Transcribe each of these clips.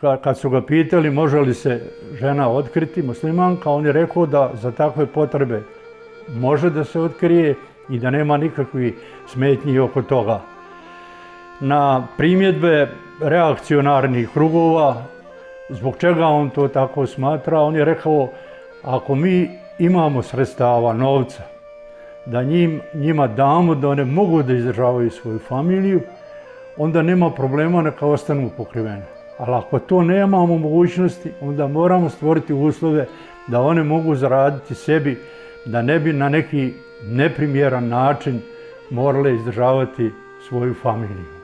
kad su ga pitali može li se žena otkriti muslimanka, on je rekao da za takve potrebe može da se otkrije i da nema nikakvi smetnji oko toga. Na primjedbe reakcionarnih krugova, zbog čega on to tako smatra, on je rekao ako mi imamo sredstava, novca, da njim, njima damo da one mogu da izdržavaju svoju familiju, onda nema problema neka ostanu pokrivene. Ali ako to nemamo mogućnosti, onda moramo stvoriti uslove da one mogu zaraditi sebi, da ne bi na neki neprimjeran način morale izdržavati svoju familiju.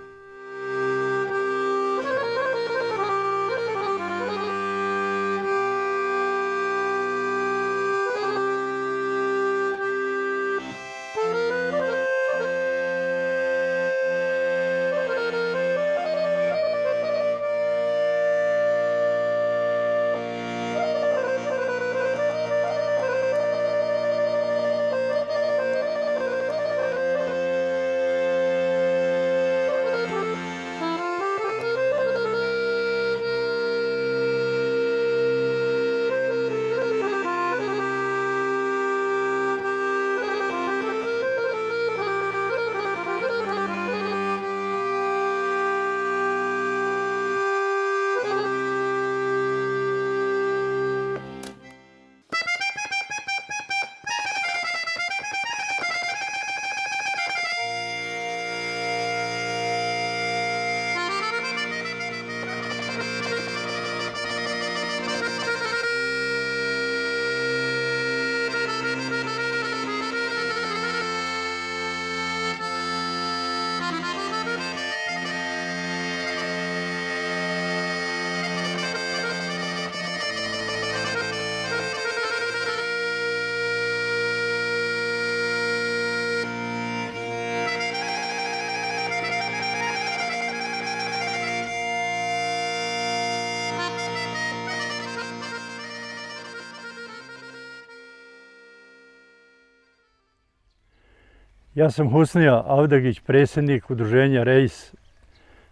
Ja sam Husnija Avdagić, predsjednik udruženja Rejs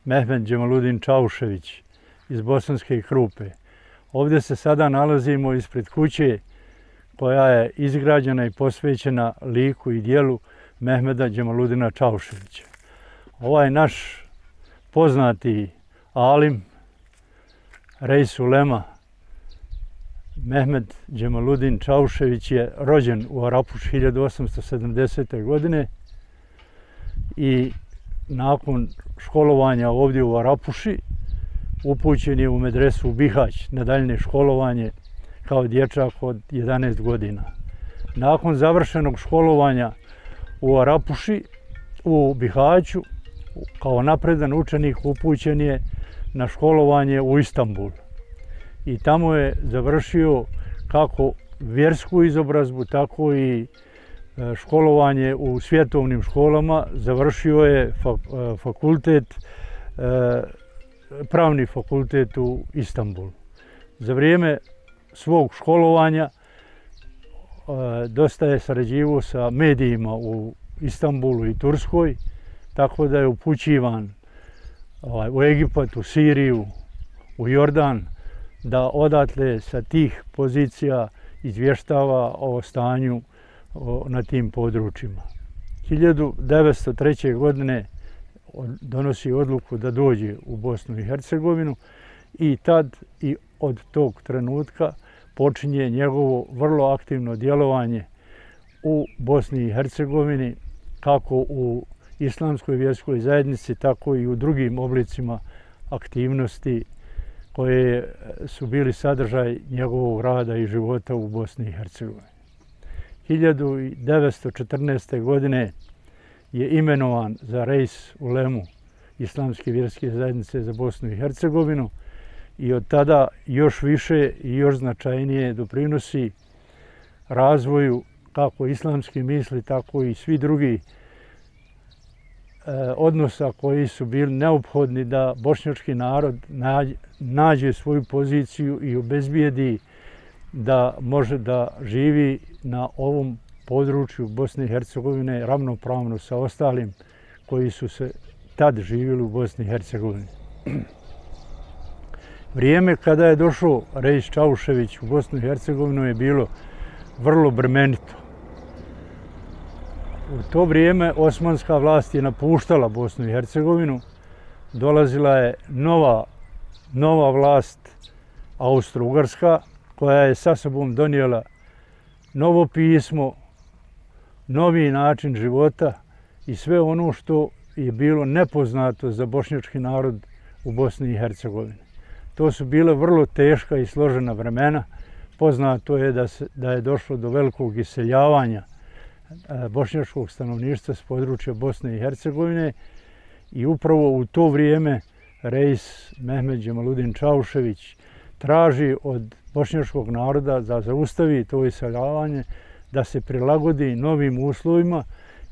Mehmed Đemaludin Čaušević iz Bosanske Krupe. Ovdje se sada nalazimo ispred kuće koja je izgrađena i posvećena liku i dijelu Mehmeda Džemaludina Čauševića. Ovaj naš poznati alim, Rejs Ulema, Mehmed Džemaludin Čaušević je rođen u Arapuš 1870. godine i nakon školovanja ovdje u Arapuši upućen je u medresu u Bihać na daljne školovanje kao dječak od 11 godina. Nakon završenog školovanja u Arapuši, u Bihaću, kao napredan učenik upućen je na školovanje u Istanbulu i tamo je završio kako vjersku izobrazbu, tako i e, školovanje u svjetovnim školama. Završio je e, fakultet, e, pravni fakultet u Istanbulu. Za vrijeme svog školovanja dosta je sarađivo sa medijima u Istanbulu i Turskoj, tako da je upućivan ovaj, u Egipat, u Siriju, u Jordan, da odatle sa tih pozicija izvještava o stanju na tim područjima. 1903. godine donosi odluku da dođe u Bosnu i Hercegovinu i tad i od tog trenutka počinje njegovo vrlo aktivno djelovanje u Bosni i Hercegovini kako u islamskoj vjerskoj zajednici, tako i u drugim oblicima aktivnosti koje su bili sadržaj njegovog rada i života u Bosni i Hercegovini. 1914. godine je imenovan za rejs u Lemu Islamske vjerske zajednice za Bosnu i Hercegovinu i od tada još više i još značajnije doprinosi razvoju kako islamski misli, tako i svi drugi Eh, odnosa koji su bili neophodni da bošnjački narod nađe svoju poziciju i obezbijedi da može da živi na ovom području Bosne i Hercegovine ravnopravno sa ostalim koji su se tad živjeli u Bosni i Hercegovini. Vrijeme kada je došao Rejs Čaušević u Bosnu i Hercegovinu je bilo vrlo bremenito. U to vrijeme osmanska vlast je napuštala Bosnu i Hercegovinu, dolazila je nova, nova vlast Austro-Ugarska, koja je sa sobom donijela novo pismo, novi način života i sve ono što je bilo nepoznato za bošnjački narod u Bosni i Hercegovini. To su bile vrlo teška i složena vremena. Poznato je da, se, da je došlo do velikog iseljavanja E, bošnjačkog stanovništva s područja Bosne i Hercegovine i upravo u to vrijeme rejs Mehmed Džemaludin Čaušević traži od bošnjačkog naroda da zaustavi to iseljavanje, da se prilagodi novim uslovima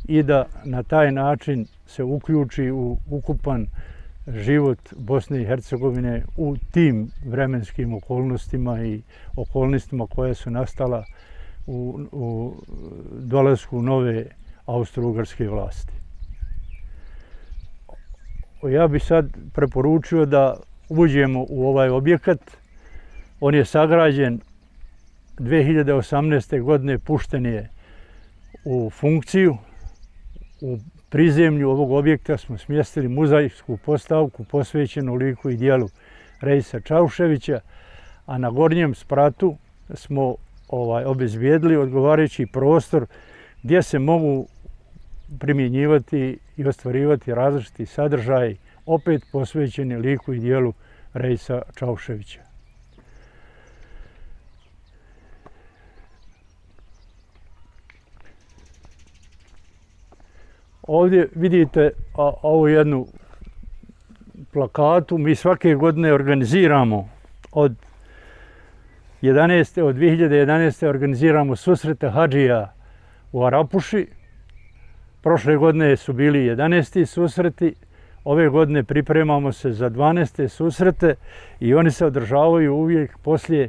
i da na taj način se uključi u ukupan život Bosne i Hercegovine u tim vremenskim okolnostima i okolnostima koje su nastala u, u dolazku nove austro-ugarske vlasti. Ja bih sad preporučio da uđemo u ovaj objekat. On je sagrađen 2018. godine, pušten je u funkciju. U prizemlju ovog objekta smo smjestili muzaijsku postavku posvećenu liku i dijelu Rejsa Čauševića, a na gornjem spratu smo ovaj obezbijedili odgovarajući prostor gdje se mogu primjenjivati i ostvarivati različiti sadržaj opet posvećeni liku i dijelu Rejsa Čauševića. Ovdje vidite ovu jednu plakatu. Mi svake godine organiziramo od 11. od 2011. organiziramo susrete hađija u Arapuši. Prošle godine su bili 11. susreti. Ove godine pripremamo se za 12. susrete i oni se održavaju uvijek poslije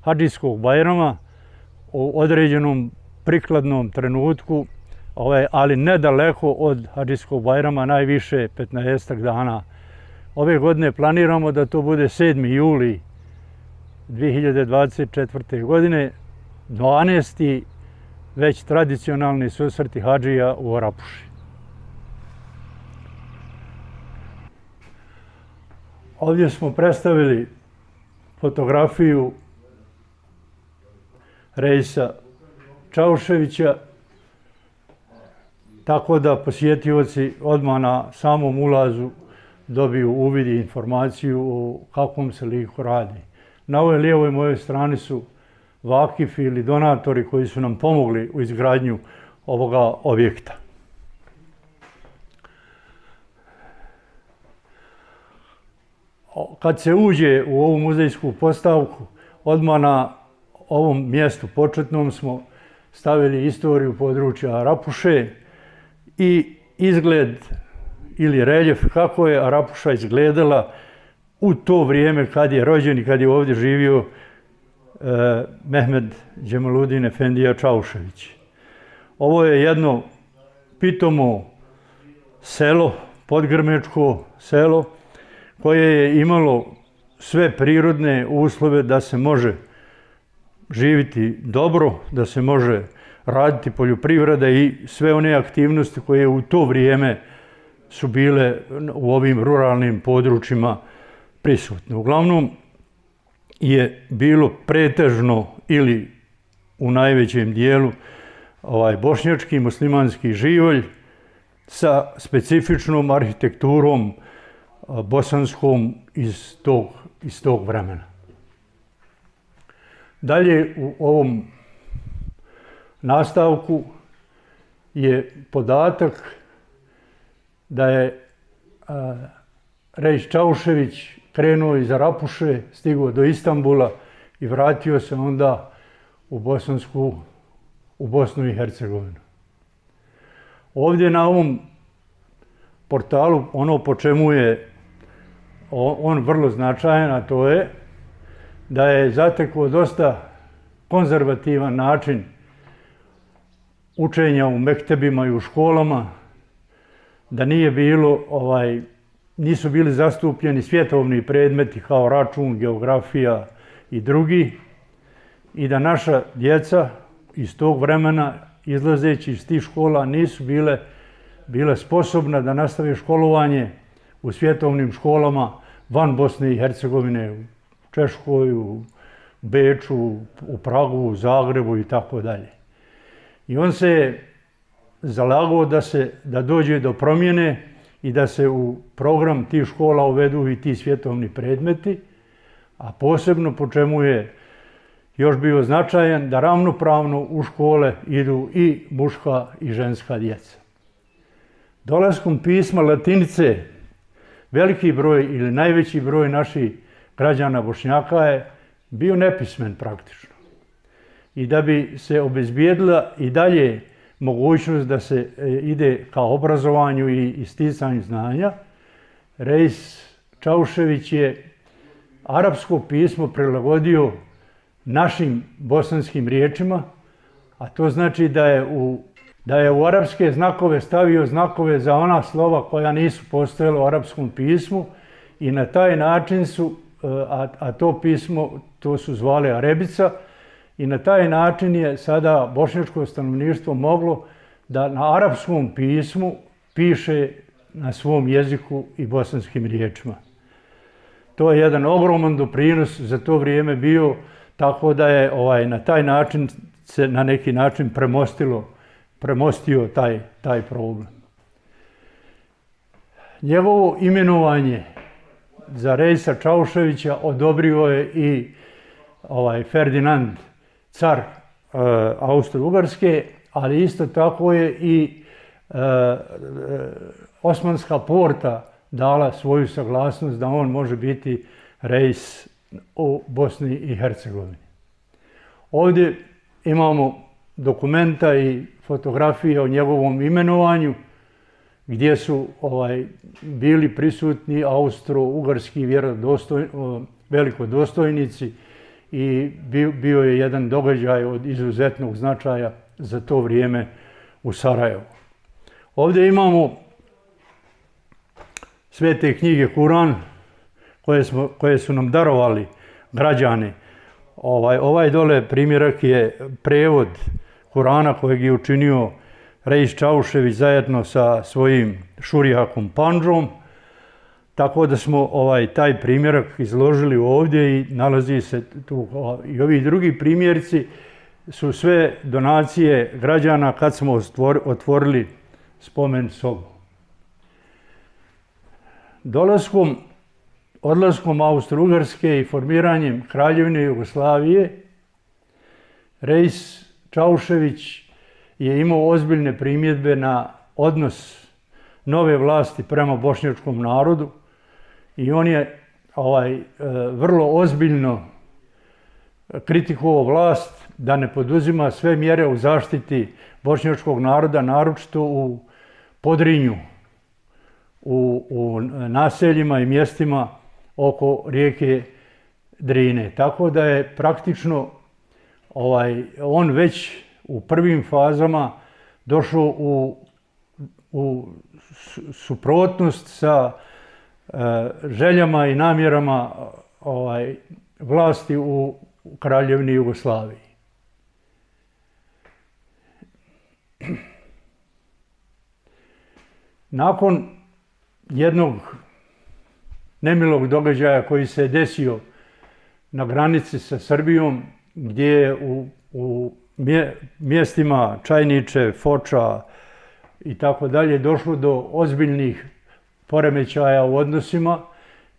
hađijskog bajrama u određenom prikladnom trenutku ovaj, ali nedaleko od hađijskog Bajrama, najviše 15 dana. Ove godine planiramo da to bude 7. juli 2024. godine, 12. već tradicionalni susreti Hadžija u Arapuši. Ovdje smo predstavili fotografiju Rejsa Čauševića, tako da posjetioci odmah na samom ulazu dobiju uvid i informaciju o kakvom se liku radi. Na ovoj lijevoj mojoj strani su vakif ili donatori koji su nam pomogli u izgradnju ovoga objekta. Kad se uđe u ovu muzejsku postavku, odmah na ovom mjestu početnom smo stavili istoriju područja Rapuše, i izgled ili reljef kako je Arapuša izgledala u to vrijeme kad je rođen i kad je ovdje živio eh, Mehmed Džemaludin Efendija Čaušević. Ovo je jedno pitomo selo, podgrmečko selo, koje je imalo sve prirodne uslove da se može živiti dobro, da se može raditi poljoprivreda i sve one aktivnosti koje u to vrijeme su bile u ovim ruralnim područjima prisutne. Uglavnom je bilo pretežno ili u najvećem dijelu ovaj bošnjački muslimanski živolj sa specifičnom arhitekturom bosanskom iz tog, iz tog vremena. Dalje u ovom nastavku je podatak da je Rejs Čaušević krenuo iz Rapuše, stigao do Istambula i vratio se onda u Bosansku, u Bosnu i Hercegovinu. Ovdje na ovom portalu, ono po čemu je on vrlo značajan, a to je da je zatekao dosta konzervativan način učenja u mektebima i u školama, da nije bilo ovaj nisu bili zastupljeni svjetovni predmeti kao račun, geografija i drugi i da naša djeca iz tog vremena izlazeći iz tih škola nisu bile, bile sposobne da nastave školovanje u svjetovnim školama van Bosne i Hercegovine, u Češkoj, u Beču, u Pragu, u Zagrebu i tako dalje. I on se zalagao da se da dođe do promjene i da se u program tih škola uvedu i ti svjetovni predmeti, a posebno po čemu je još bio značajan da ravnopravno u škole idu i muška i ženska djeca. Dolaskom pisma latinice veliki broj ili najveći broj naših građana Bošnjaka je bio nepismen praktično. I da bi se obezbijedila i dalje mogućnost da se e, ide ka obrazovanju i isticanju znanja, Reis Čaušević je arapsko pismo prilagodio našim bosanskim riječima, a to znači da je u, da je u arapske znakove stavio znakove za ona slova koja nisu postojala u arapskom pismu i na taj način su, e, a, a to pismo, to su zvali Arebica, i na taj način je sada bošnjačko stanovništvo moglo da na arapskom pismu piše na svom jeziku i bosanskim riječima. To je jedan ogroman doprinos za to vrijeme bio tako da je ovaj na taj način se na neki način premostilo premostio taj taj problem. Njegovo imenovanje za Rejsa Čauševića odobrio je i ovaj Ferdinand car e, Austro-Ugarske, ali isto tako je i e, e, Osmanska porta dala svoju saglasnost da on može biti rejs u Bosni i Hercegovini. Ovdje imamo dokumenta i fotografije o njegovom imenovanju, gdje su ovaj bili prisutni austro-ugarski velikodostojnici i bio je jedan događaj od izuzetnog značaja za to vrijeme u Sarajevu. Ovdje imamo sve te knjige Kuran, koje, smo, koje su nam darovali građani. Ovaj, ovaj dole primjerak je prevod Kurana kojeg je učinio Rejs Čaušević zajedno sa svojim šurijakom Pandžom. Tako da smo ovaj taj primjerak izložili ovdje i nalazi se tu i ovi drugi primjerci su sve donacije građana kad smo otvorili spomen sobu. Dolaskom odlaskom Austro-Ugarske i formiranjem Kraljevine Jugoslavije, Rejs Čaušević je imao ozbiljne primjedbe na odnos nove vlasti prema bošnjačkom narodu i on je ovaj e, vrlo ozbiljno kritikovao vlast da ne poduzima sve mjere u zaštiti bošnjačkog naroda, naročito u Podrinju, u, u naseljima i mjestima oko rijeke Drine. Tako da je praktično ovaj on već u prvim fazama došao u, u suprotnost sa Eh, željama i namjerama ovaj vlasti u Kraljevini Jugoslaviji. Nakon jednog nemilog događaja koji se desio na granici sa Srbijom, gdje je u, u mjestima Čajniče, Foča i tako dalje došlo do ozbiljnih poremećaja u odnosima,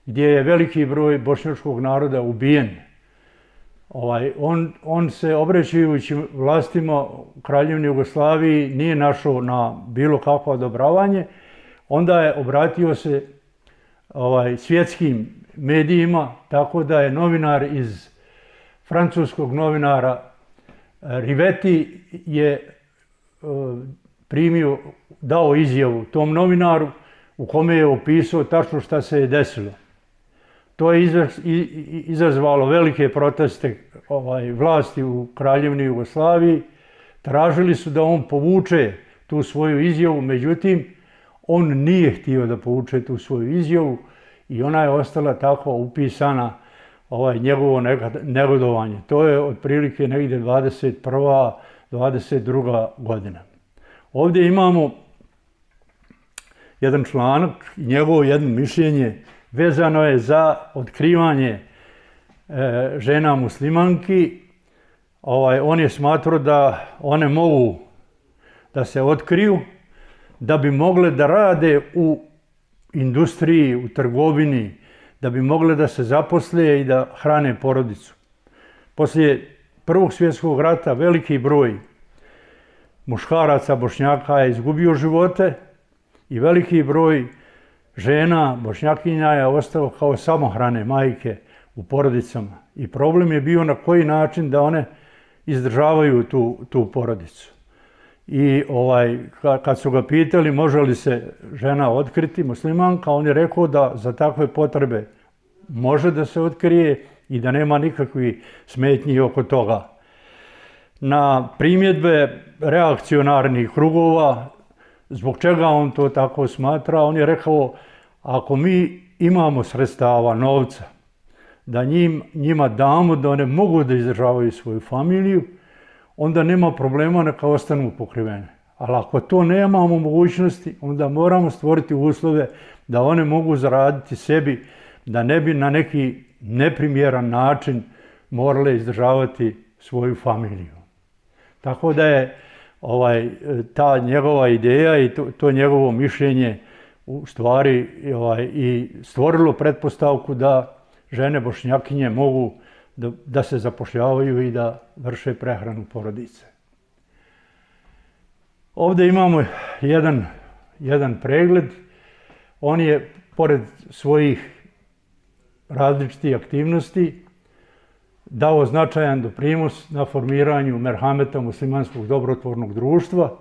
gdje je veliki broj bošnjačkog naroda ubijen. Ovaj, on, on se obraćajući vlastima Kraljevne Kraljevini Jugoslaviji nije našao na bilo kakvo odobravanje, onda je obratio se ovaj svjetskim medijima, tako da je novinar iz francuskog novinara eh, Riveti je eh, primio, dao izjavu tom novinaru u kome je opisao tačno šta se je desilo. To je izazvalo velike proteste ovaj, vlasti u Kraljevini Jugoslaviji. Tražili su da on povuče tu svoju izjavu, međutim, On nije htio da povuče tu svoju izjavu i ona je ostala tako upisana ovaj njegovo negodovanje. To je otprilike negdje 21. 22. godina. Ovdje imamo jedan članak njegovo jedno mišljenje vezano je za otkrivanje e, žena muslimanki. Ovaj, on je smatrao da one mogu da se otkriju, da bi mogle da rade u industriji, u trgovini, da bi mogle da se zaposle i da hrane porodicu. Poslije Prvog svjetskog rata veliki broj muškaraca, bošnjaka je izgubio živote i veliki broj žena, bošnjakinja je ostao kao samohrane majke u porodicama. I problem je bio na koji način da one izdržavaju tu, tu porodicu. I ovaj, kad su ga pitali može li se žena otkriti muslimanka, on je rekao da za takve potrebe može da se otkrije i da nema nikakvi smetnji oko toga. Na primjedbe reakcionarnih krugova, zbog čega on to tako smatra, on je rekao, ako mi imamo sredstava, novca, da njim, njima damo da one mogu da izdržavaju svoju familiju, onda nema problema neka ostanu pokrivene. Ali ako to nemamo mogućnosti, onda moramo stvoriti uslove da one mogu zaraditi sebi, da ne bi na neki neprimjeran način morale izdržavati svoju familiju. Tako da je ovaj e, ta njegova ideja i to, to njegovo mišljenje u stvari ovaj, i stvorilo pretpostavku da žene bošnjakinje mogu da, da se zapošljavaju i da vrše prehranu porodice. Ovdje imamo jedan, jedan pregled. On je, pored svojih različitih aktivnosti, dao značajan doprinos na formiranju Merhameta muslimanskog dobrotvornog društva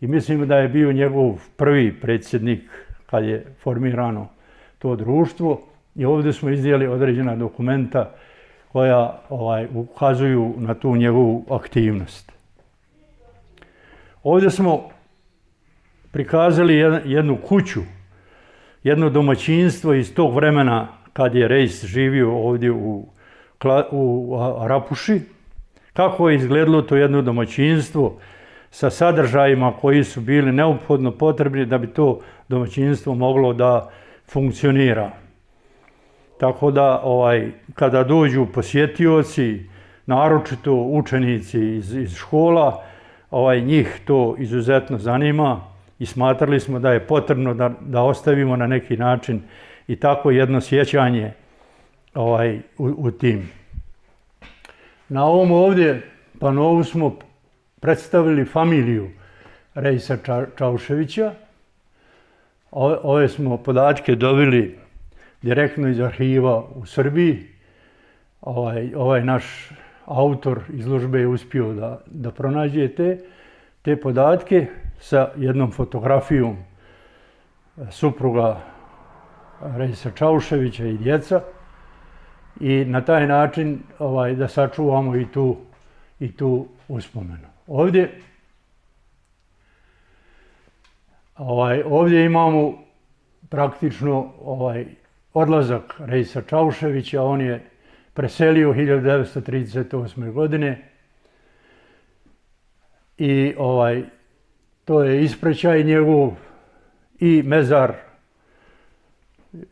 i mislim da je bio njegov prvi predsjednik kad je formirano to društvo i ovdje smo izdijeli određena dokumenta koja ovaj, ukazuju na tu njegovu aktivnost. Ovdje smo prikazali jednu kuću, jedno domaćinstvo iz tog vremena kad je Rejs živio ovdje u, u Rapuši. Kako je izgledalo to jedno domaćinstvo sa sadržajima koji su bili neophodno potrebni da bi to domaćinstvo moglo da funkcionira. Tako da ovaj kada dođu posjetioci, naročito učenici iz, iz škola, ovaj njih to izuzetno zanima i smatrali smo da je potrebno da, da ostavimo na neki način i tako jedno sjećanje ovaj, u, u tim. Na ovom ovdje panovu smo predstavili familiju Rejsa Čauševića. Ove smo podatke dobili direktno iz arhiva u Srbiji. Ovaj, ovaj naš autor izložbe je uspio da, da pronađe te, te podatke sa jednom fotografijom supruga Rejsa Čauševića i djeca i na taj način ovaj da sačuvamo i tu i tu uspomenu. Ovdje ovaj ovdje imamo praktično ovaj odlazak Rejsa Čauševića, on je preselio 1938. godine i ovaj to je isprećaj njegov i mezar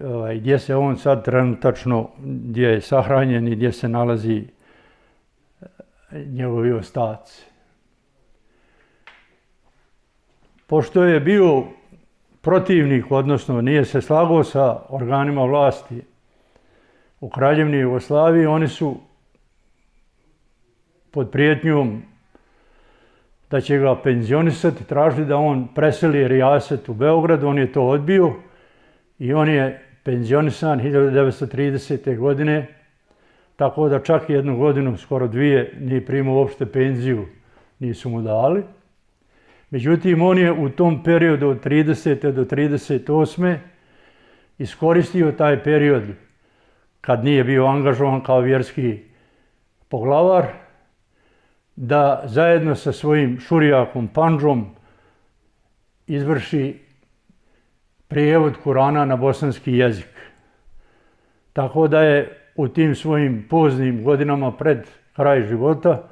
ovaj, gdje se on sad trenutačno, gdje je sahranjen i gdje se nalazi eh, njegovi ostaci. Pošto je bio protivnik, odnosno nije se slagao sa organima vlasti u Kraljevni Jugoslaviji, oni su pod prijetnjom da će ga penzionisati, tražili da on preseli Rijaset u Beograd, on je to odbio i on je penzionisan 1930. godine, tako da čak jednu godinu, skoro dvije, nije primao uopšte penziju, nisu mu dali. Međutim, on je u tom periodu od 30. do 38. iskoristio taj period kad nije bio angažovan kao vjerski poglavar, da zajedno sa svojim šurijakom Panđom izvrši prijevod Kurana na bosanski jezik. Tako da je u tim svojim poznim godinama pred kraj života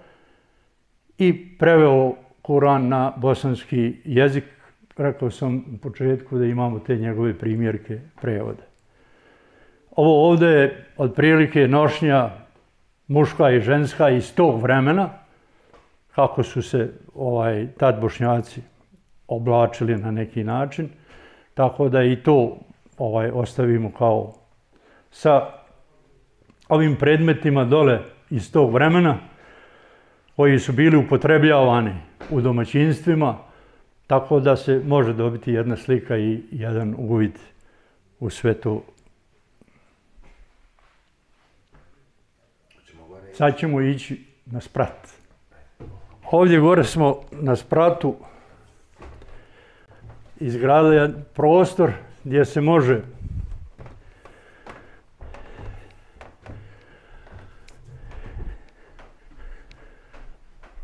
i preveo Kuran na bosanski jezik. Rekao sam u početku da imamo te njegove primjerke prevode. Ovo ovdje je otprilike nošnja muška i ženska iz tog vremena, kako su se ovaj tad bošnjaci oblačili na neki način, tako da i to ovaj ostavimo kao sa ovim predmetima dole iz tog vremena koji su bili upotrebljavani u domaćinstvima, tako da se može dobiti jedna slika i jedan uvid u sve to. Sad ćemo ići na sprat. Ovdje gore smo na spratu izgradili prostor gdje se može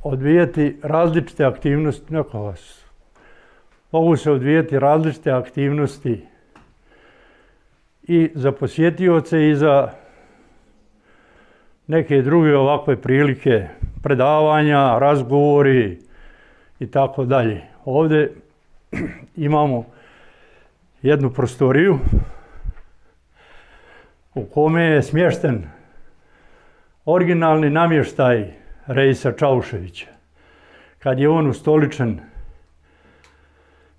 odvijeti različite aktivnosti, neko vas, mogu se odvijeti različite aktivnosti i za posjetioce i za neke druge ovakve prilike, predavanja, razgovori i tako dalje. Ovdje imamo jednu prostoriju u kome je smješten originalni namještaj Rejsa Čauševića. Kad je on ustoličen,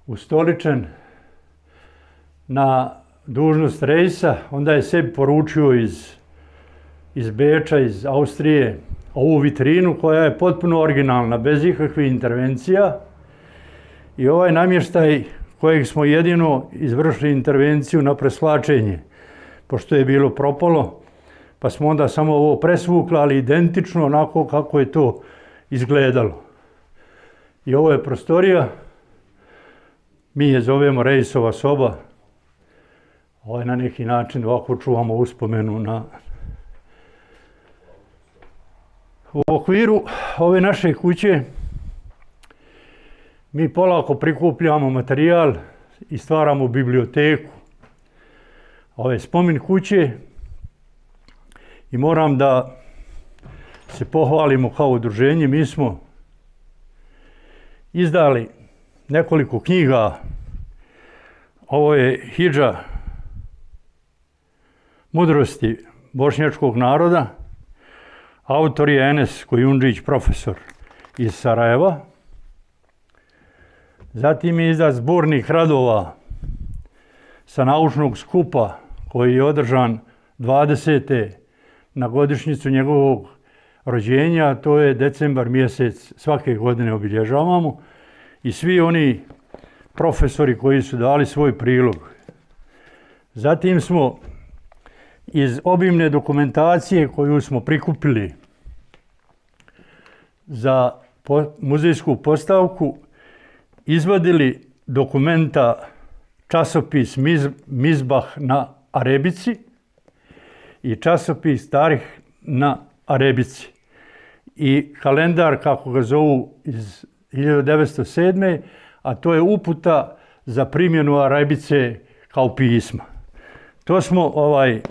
ustoličen na dužnost Rejsa, onda je sebi poručio iz, iz Beča, iz Austrije, ovu vitrinu koja je potpuno originalna, bez ikakvih intervencija. I ovaj namještaj kojeg smo jedino izvršili intervenciju na preslačenje, pošto je bilo propalo, pa smo onda samo ovo presvukli, ali identično onako kako je to izgledalo. I ovo je prostorija, mi je zovemo Rejsova soba, ovaj na neki način ovako čuvamo uspomenu na... U okviru ove naše kuće mi polako prikupljamo materijal i stvaramo biblioteku. Ove spomin kuće i moram da se pohvalimo kao udruženje. Mi smo izdali nekoliko knjiga. Ovo je Hidža mudrosti bošnjačkog naroda. Autor je Enes Kojundžić, profesor iz Sarajeva. Zatim je izdat zbornik radova sa naučnog skupa koji je održan 20 na godišnjicu njegovog rođenja, to je decembar mjesec svake godine obilježavamo i svi oni profesori koji su dali svoj prilog. Zatim smo iz obimne dokumentacije koju smo prikupili za muzejsku postavku izvadili dokumenta časopis Mizbah na Arebici – i časopis Starih na Arebici. I kalendar, kako ga zovu, iz 1907. A to je uputa za primjenu Arebice kao pisma. To smo ovaj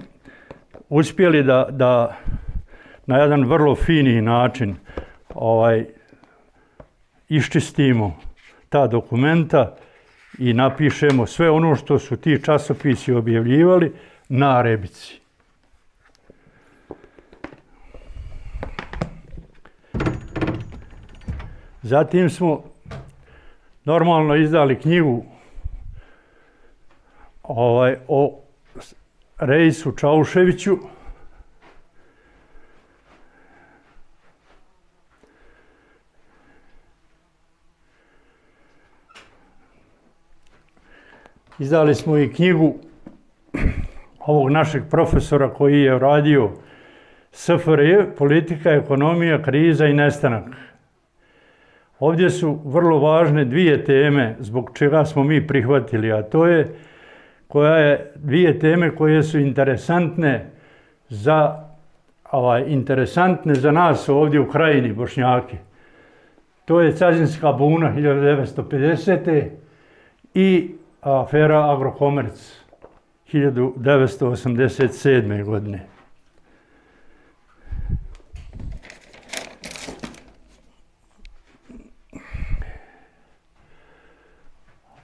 uspjeli da, da na jedan vrlo fini način ovaj iščistimo ta dokumenta i napišemo sve ono što su ti časopisi objavljivali na Arebici. Zatim smo normalno izdali knjigu ovaj, o Rejsu Čauševiću. Izdali smo i knjigu ovog našeg profesora koji je radio SFRJ, politika, ekonomija, kriza i nestanak. Ovdje su vrlo važne dvije teme zbog čega smo mi prihvatili, a to je koja je dvije teme koje su interesantne za ovaj, interesantne za nas ovdje u krajini Bošnjake. To je Cazinska buna 1950. i afera Agrokomerc 1987. godine.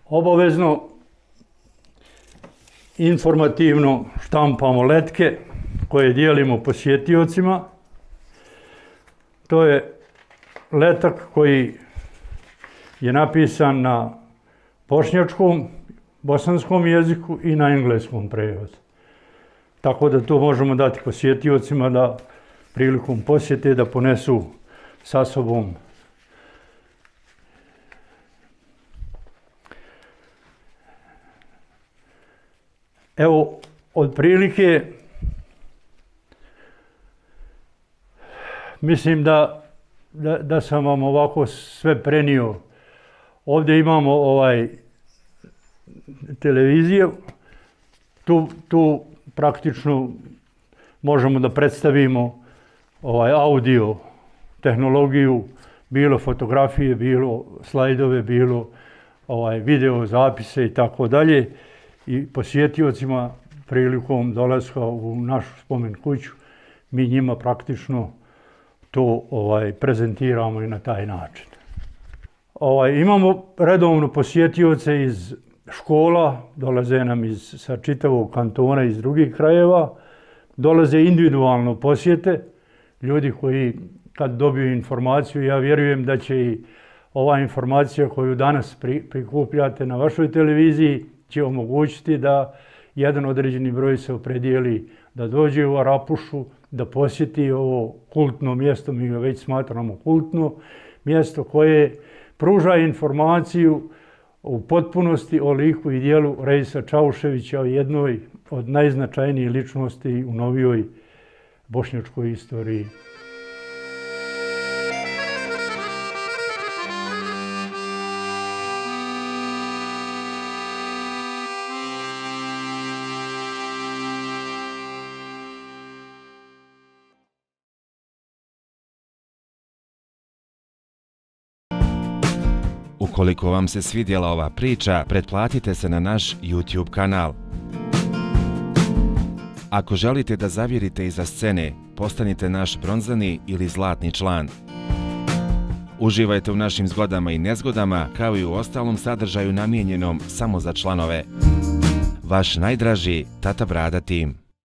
Obavezno informativno štampamo letke koje dijelimo posjetiocima. To je letak koji je napisan na pošnjačkom, bosanskom jeziku i na engleskom prevodu. Tako da to možemo dati posjetiocima da prilikom posjete da ponesu sa sobom Evo, od prilike, mislim da, da, da sam vam ovako sve prenio. Ovdje imamo ovaj televiziju, tu, tu praktično možemo da predstavimo ovaj audio tehnologiju, bilo fotografije, bilo slajdove, bilo ovaj video zapise i tako dalje i posjetiocima prilikom dolaska u našu spomen kuću, mi njima praktično to ovaj prezentiramo i na taj način. Ovaj, imamo redovno posjetioce iz škola, dolaze nam iz, sa čitavog kantona iz drugih krajeva, dolaze individualno posjete, ljudi koji kad dobiju informaciju, ja vjerujem da će i ova informacija koju danas prikupljate na vašoj televiziji, će omogućiti da jedan određeni broj se opredijeli da dođe u Arapušu, da posjeti ovo kultno mjesto, mi ga već smatramo kultno, mjesto koje pruža informaciju u potpunosti o liku i dijelu Rejsa Čauševića, o jednoj od najznačajnijih ličnosti u novijoj bošnjačkoj istoriji. Ukoliko vam se svidjela ova priča, pretplatite se na naš YouTube kanal. Ako želite da zavirite iza scene, postanite naš bronzani ili zlatni član. Uživajte u našim zgodama i nezgodama, kao i u ostalom sadržaju namijenjenom samo za članove. Vaš najdraži Tata Brada Tim.